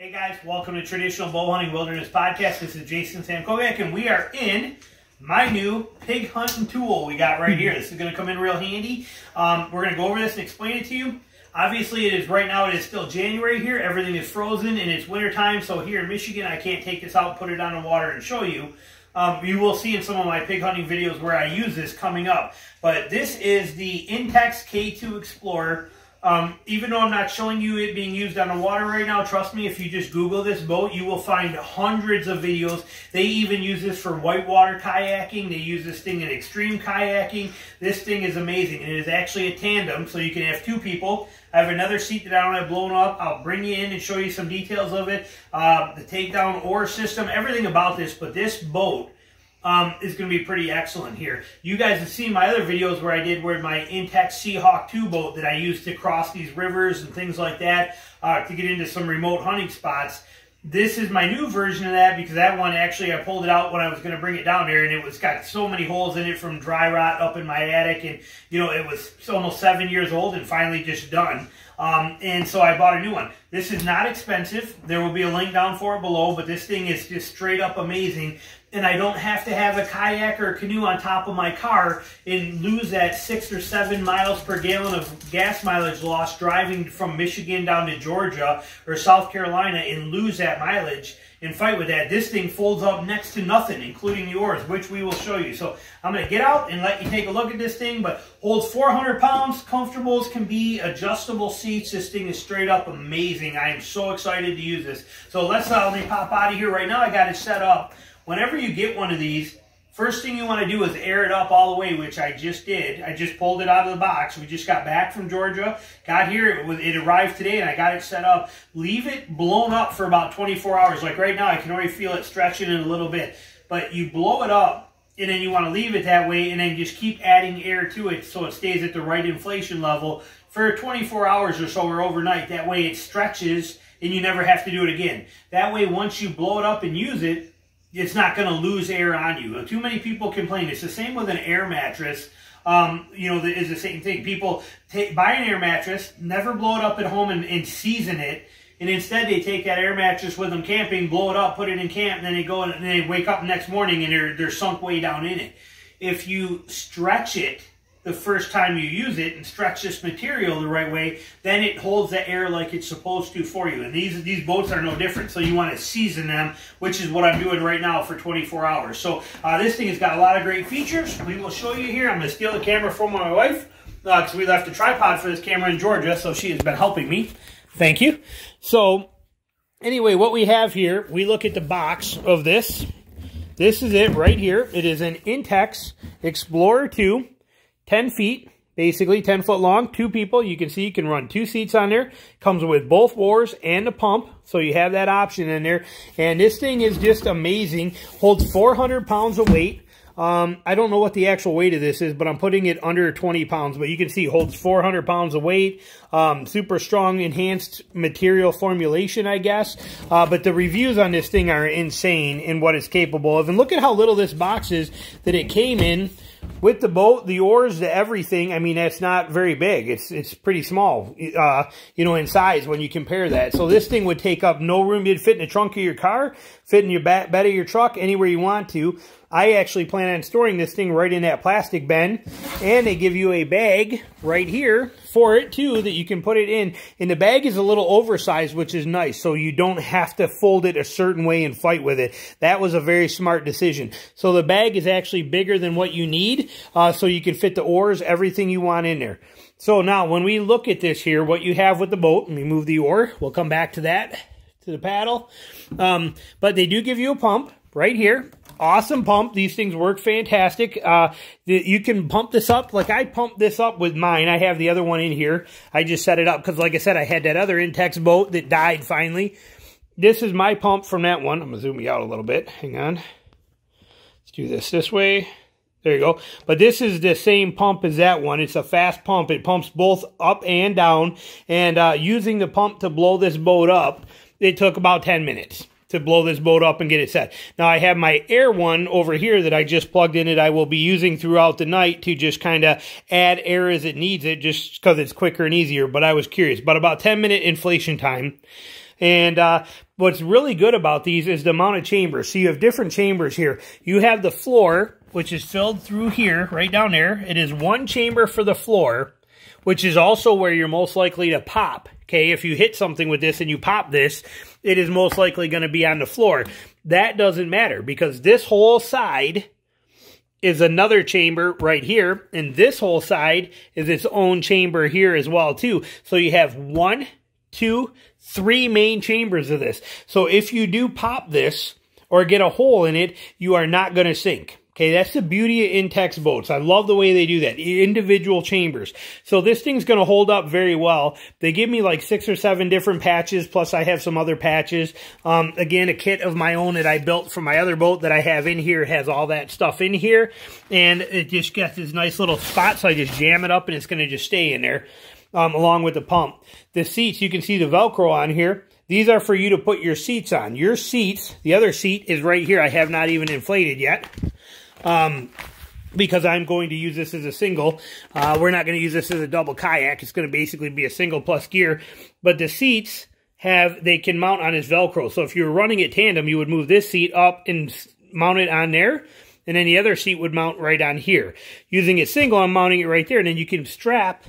Hey guys, welcome to Traditional Bow Hunting Wilderness Podcast. This is Jason Samkovic, and we are in my new pig hunting tool we got right here. This is going to come in real handy. Um, we're going to go over this and explain it to you. Obviously, it is right now, it is still January here. Everything is frozen and it's winter time. So here in Michigan, I can't take this out, put it on the water and show you. Um, you will see in some of my pig hunting videos where I use this coming up. But this is the Intex K2 Explorer. Um, even though I'm not showing you it being used on the water right now, trust me, if you just Google this boat, you will find hundreds of videos. They even use this for whitewater kayaking. They use this thing in extreme kayaking. This thing is amazing. It is actually a tandem, so you can have two people. I have another seat that I don't have blown up. I'll bring you in and show you some details of it. Uh, the takedown oar system, everything about this, but this boat um, is going to be pretty excellent here. You guys have seen my other videos where I did where my Intex Seahawk 2 boat that I used to cross these rivers and things like that uh, to get into some remote hunting spots. This is my new version of that because that one actually I pulled it out when I was going to bring it down there and it was got so many holes in it from dry rot up in my attic and you know it was almost seven years old and finally just done. Um, and so I bought a new one. This is not expensive. There will be a link down for it below, but this thing is just straight up amazing. And I don't have to have a kayak or a canoe on top of my car and lose that six or seven miles per gallon of gas mileage loss driving from Michigan down to Georgia or South Carolina and lose that mileage and fight with that. This thing folds up next to nothing, including yours, which we will show you. So I'm going to get out and let you take a look at this thing, but holds 400 pounds, comfortable as can be, adjustable seats. This thing is straight up amazing. I am so excited to use this. So let's uh, let me pop out of here right now. I got it set up. Whenever you get one of these, First thing you want to do is air it up all the way, which I just did. I just pulled it out of the box. We just got back from Georgia. Got here, it, was, it arrived today, and I got it set up. Leave it blown up for about 24 hours. Like right now, I can already feel it stretching in a little bit. But you blow it up, and then you want to leave it that way, and then just keep adding air to it so it stays at the right inflation level for 24 hours or so or overnight. That way it stretches, and you never have to do it again. That way, once you blow it up and use it, it's not going to lose air on you. Too many people complain. It's the same with an air mattress. Um, you know, is the same thing. People take, buy an air mattress, never blow it up at home and, and, season it, and instead they take that air mattress with them camping, blow it up, put it in camp, and then they go and they wake up the next morning and they're they're sunk way down in it. If you stretch it the first time you use it and stretch this material the right way, then it holds the air like it's supposed to for you. And these, these boats are no different. So you want to season them, which is what I'm doing right now for 24 hours. So uh, this thing has got a lot of great features. We will show you here. I'm going to steal the camera from my wife because uh, we left a tripod for this camera in Georgia. So she has been helping me. Thank you. So anyway, what we have here, we look at the box of this. This is it right here. It is an Intex Explorer 2 10 feet, basically 10 foot long, two people. You can see you can run two seats on there. Comes with both oars and a pump, so you have that option in there. And this thing is just amazing. Holds 400 pounds of weight. Um, I don't know what the actual weight of this is, but I'm putting it under 20 pounds. But you can see it holds 400 pounds of weight. Um, super strong enhanced material formulation, I guess. Uh, but the reviews on this thing are insane in what it's capable of. And look at how little this box is that it came in with the boat, the oars, the everything, I mean, that's not very big. It's it's pretty small, uh, you know, in size when you compare that. So this thing would take up no room. You'd fit in the trunk of your car, fit in your bed of your truck, anywhere you want to. I actually plan on storing this thing right in that plastic bin. And they give you a bag right here for it too that you can put it in. And the bag is a little oversized, which is nice. So you don't have to fold it a certain way and fight with it. That was a very smart decision. So the bag is actually bigger than what you need. Uh, so you can fit the oars, everything you want in there. So now when we look at this here, what you have with the boat, let me move the oar. We'll come back to that, to the paddle. Um, but they do give you a pump right here awesome pump. These things work fantastic. Uh, you can pump this up. Like I pumped this up with mine. I have the other one in here. I just set it up because like I said, I had that other Intex boat that died finally. This is my pump from that one. I'm going to zoom you out a little bit. Hang on. Let's do this this way. There you go. But this is the same pump as that one. It's a fast pump. It pumps both up and down. And uh, using the pump to blow this boat up, it took about 10 minutes to blow this boat up and get it set. Now I have my air one over here that I just plugged in it. I will be using throughout the night to just kind of add air as it needs it just because it's quicker and easier. But I was curious. But about 10 minute inflation time. And uh, what's really good about these is the amount of chambers. So you have different chambers here. You have the floor, which is filled through here, right down there. It is one chamber for the floor, which is also where you're most likely to pop. Okay, if you hit something with this and you pop this, it is most likely going to be on the floor. That doesn't matter because this whole side is another chamber right here, and this whole side is its own chamber here as well too. So you have one, two, three main chambers of this. So if you do pop this or get a hole in it, you are not going to sink. Okay, that's the beauty of Intex boats. I love the way they do that. Individual chambers. So this thing's going to hold up very well. They give me like six or seven different patches, plus I have some other patches. Um, again, a kit of my own that I built for my other boat that I have in here has all that stuff in here. And it just gets this nice little spot, so I just jam it up and it's going to just stay in there. Um, along with the pump. The seats, you can see the Velcro on here. These are for you to put your seats on. Your seats, the other seat is right here. I have not even inflated yet um, because I'm going to use this as a single. Uh, we're not going to use this as a double kayak. It's going to basically be a single plus gear. But the seats have, they can mount on this Velcro. So if you're running it tandem, you would move this seat up and mount it on there. And then the other seat would mount right on here. Using it single, I'm mounting it right there. And then you can strap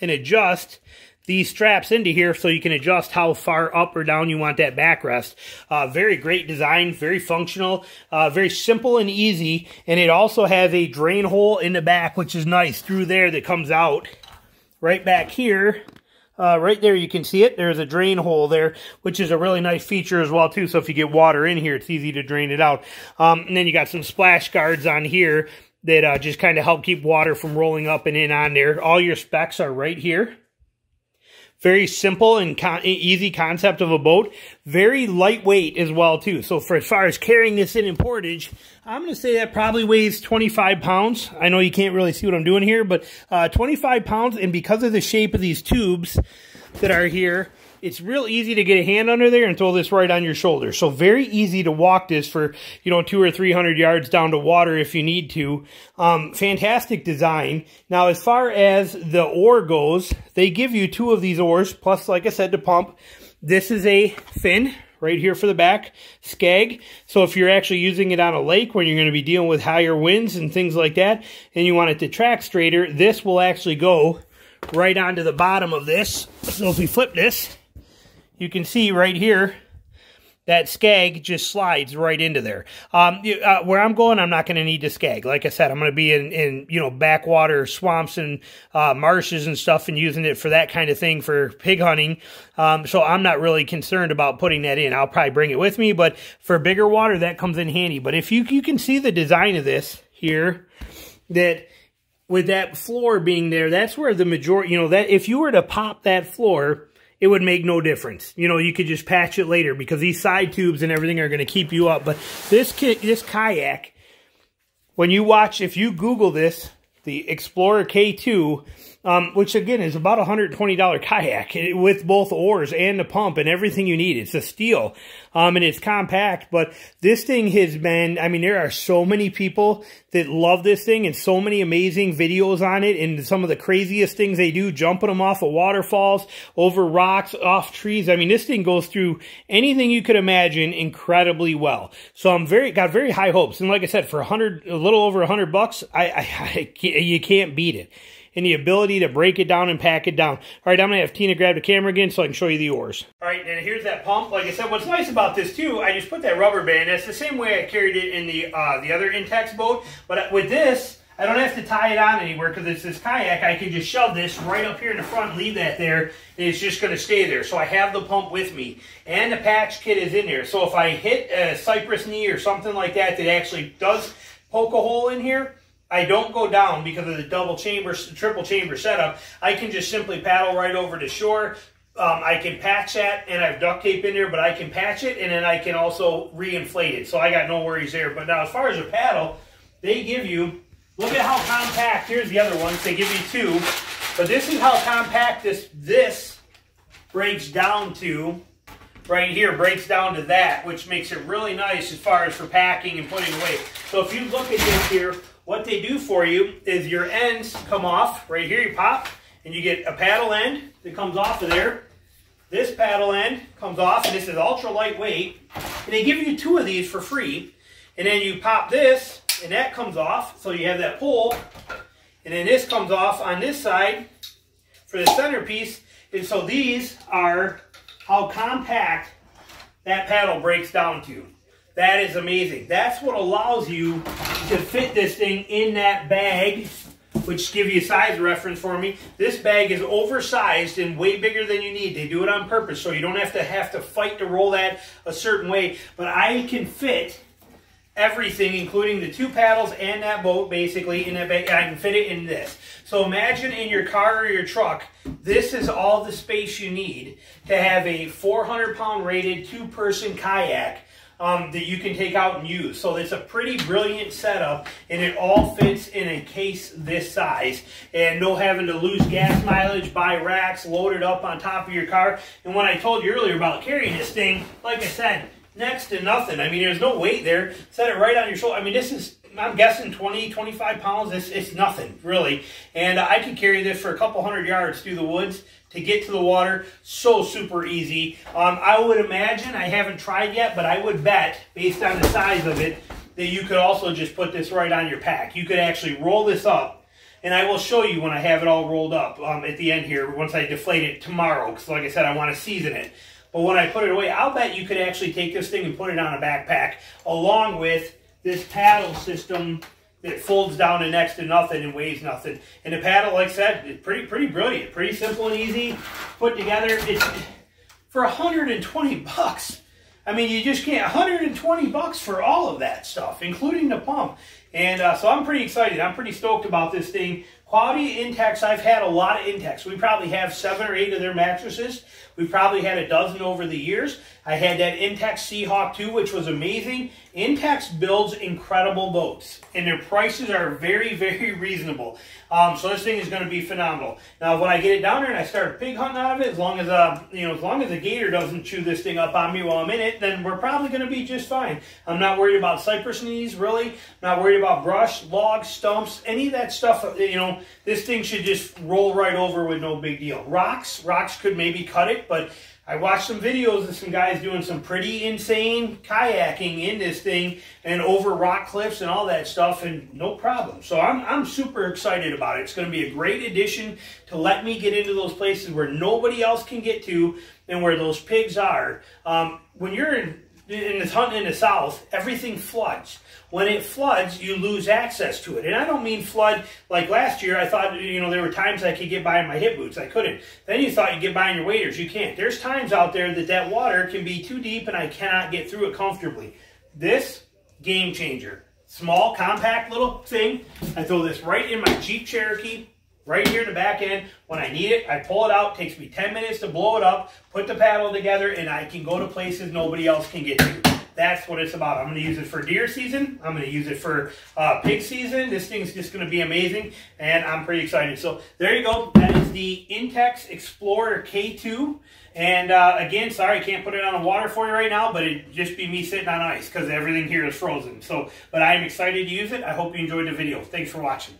and adjust these straps into here so you can adjust how far up or down you want that backrest. Uh, very great design, very functional, uh, very simple and easy. And it also has a drain hole in the back, which is nice through there that comes out right back here. Uh, right there, you can see it. There's a drain hole there, which is a really nice feature as well, too. So if you get water in here, it's easy to drain it out. Um, and then you got some splash guards on here that uh, just kind of help keep water from rolling up and in on there. All your specs are right here. Very simple and con easy concept of a boat. Very lightweight as well, too. So for as far as carrying this in in portage, I'm going to say that probably weighs 25 pounds. I know you can't really see what I'm doing here, but uh, 25 pounds. And because of the shape of these tubes that are here, it's real easy to get a hand under there and throw this right on your shoulder. So very easy to walk this for, you know, two or 300 yards down to water if you need to. Um, fantastic design. Now, as far as the oar goes, they give you two of these oars, plus, like I said, the pump. This is a fin right here for the back, skag. So if you're actually using it on a lake when you're going to be dealing with higher winds and things like that, and you want it to track straighter, this will actually go right onto the bottom of this. So if we flip this, you can see right here that skag just slides right into there. Um, uh, where I'm going, I'm not going to need the skag. Like I said, I'm going to be in, in, you know, backwater swamps and uh, marshes and stuff and using it for that kind of thing for pig hunting. Um, so I'm not really concerned about putting that in. I'll probably bring it with me, but for bigger water, that comes in handy. But if you, you can see the design of this here, that with that floor being there, that's where the majority, you know, that if you were to pop that floor, it would make no difference. You know, you could just patch it later because these side tubes and everything are going to keep you up. But this this kayak, when you watch, if you Google this, the Explorer K2, um, which again is about a $120 kayak with both oars and the pump and everything you need. It's a steal, um, and it's compact, but this thing has been, I mean, there are so many people that love this thing and so many amazing videos on it and some of the craziest things they do, jumping them off of waterfalls, over rocks, off trees. I mean, this thing goes through anything you could imagine incredibly well. So I'm very, got very high hopes. And like I said, for a hundred, a little over a hundred bucks, I, I, I you can't beat it and the ability to break it down and pack it down. All right, I'm going to have Tina grab the camera again so I can show you the oars. All right, and here's that pump. Like I said, what's nice about this too, I just put that rubber band. That's the same way I carried it in the uh, the other Intex boat. But with this, I don't have to tie it on anywhere because it's this kayak. I can just shove this right up here in the front, leave that there, and it's just going to stay there. So I have the pump with me. And the patch kit is in there. So if I hit a cypress knee or something like that that actually does poke a hole in here, I don't go down because of the double chamber, triple chamber setup. I can just simply paddle right over to shore. Um, I can patch that, and I have duct tape in there, but I can patch it, and then I can also re-inflate it. So I got no worries there. But now, as far as a paddle, they give you, look at how compact, here's the other ones, they give you two. But this is how compact this, this breaks down to right here breaks down to that, which makes it really nice as far as for packing and putting away. So if you look at this here, what they do for you is your ends come off right here. You pop and you get a paddle end that comes off of there. This paddle end comes off, and this is ultra lightweight. And they give you two of these for free. And then you pop this, and that comes off, so you have that pull. And then this comes off on this side for the centerpiece. And so these are how compact that paddle breaks down to. That is amazing. That's what allows you to fit this thing in that bag, which give you a size reference for me. This bag is oversized and way bigger than you need. They do it on purpose, so you don't have to have to fight to roll that a certain way. But I can fit everything, including the two paddles and that boat, basically, in that bag. I can fit it in this. So imagine in your car or your truck, this is all the space you need to have a 400 pound rated two person kayak um, that you can take out and use. So it's a pretty brilliant setup and it all fits in a case this size and no having to lose gas mileage, buy racks, load it up on top of your car. And when I told you earlier about carrying this thing, like I said, next to nothing. I mean, there's no weight there. Set it right on your shoulder. I mean, this is, I'm guessing 20, 25 pounds. It's, it's nothing, really. And I can carry this for a couple hundred yards through the woods to get to the water. So super easy. Um, I would imagine, I haven't tried yet, but I would bet, based on the size of it, that you could also just put this right on your pack. You could actually roll this up and I will show you when I have it all rolled up um, at the end here, once I deflate it tomorrow, because like I said, I want to season it. But when I put it away, I'll bet you could actually take this thing and put it on a backpack along with this paddle system that folds down to next to nothing and weighs nothing. And the paddle, like I said, it's pretty pretty brilliant, pretty simple and easy put together. It's for 120 bucks. I mean, you just can't 120 bucks for all of that stuff, including the pump. And uh, so I'm pretty excited. I'm pretty stoked about this thing. Quality Intex, I've had a lot of Intex. We probably have seven or eight of their mattresses. We've probably had a dozen over the years. I had that Intex Seahawk 2, which was amazing. Intex builds incredible boats, and their prices are very, very reasonable. Um, so this thing is going to be phenomenal. Now, when I get it down there and I start pig hunting out of it, as long as uh, you know, as long as the gator doesn't chew this thing up on me while I'm in it, then we're probably going to be just fine. I'm not worried about cypress knees, really. I'm not worried about brush, logs, stumps, any of that stuff. You know, this thing should just roll right over with no big deal. Rocks, rocks could maybe cut it, but I watched some videos of some guys doing some pretty insane kayaking in this thing and over rock cliffs and all that stuff, and no problem. So I'm, I'm super excited about it. It's going to be a great addition to let me get into those places where nobody else can get to and where those pigs are. Um, when you're in in the in the south, everything floods. When it floods, you lose access to it. And I don't mean flood like last year. I thought, you know, there were times I could get by in my hip boots. I couldn't. Then you thought you'd get by in your waders. You can't. There's times out there that that water can be too deep and I cannot get through it comfortably. This, game changer. Small, compact little thing. I throw this right in my Jeep Cherokee right here in the back end. When I need it, I pull it out. It takes me 10 minutes to blow it up, put the paddle together, and I can go to places nobody else can get to. That's what it's about. I'm going to use it for deer season. I'm going to use it for uh, pig season. This thing's just going to be amazing, and I'm pretty excited. So there you go. That is the Intex Explorer K2. And uh, again, sorry, I can't put it on the water for you right now, but it'd just be me sitting on ice because everything here is frozen. So, but I am excited to use it. I hope you enjoyed the video. Thanks for watching.